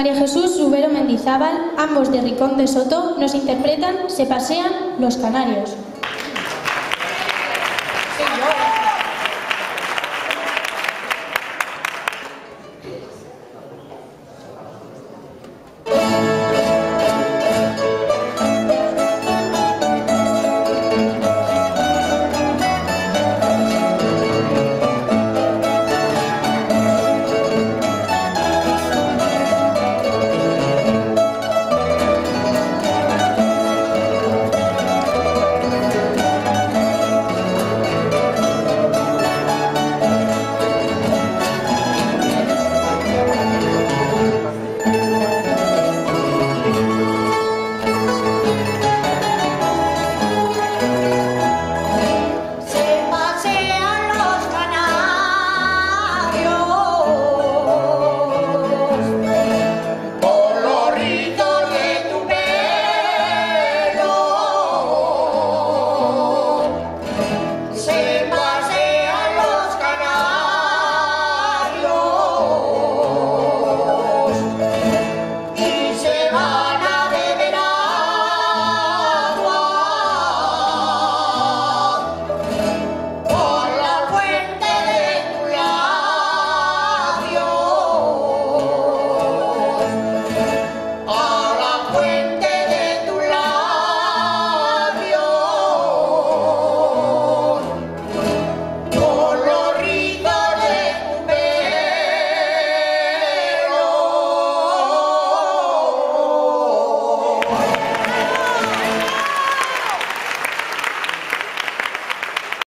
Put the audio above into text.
María Jesús Rubero Mendizábal, ambos de Rincón de Soto, nos interpretan Se pasean los canarios.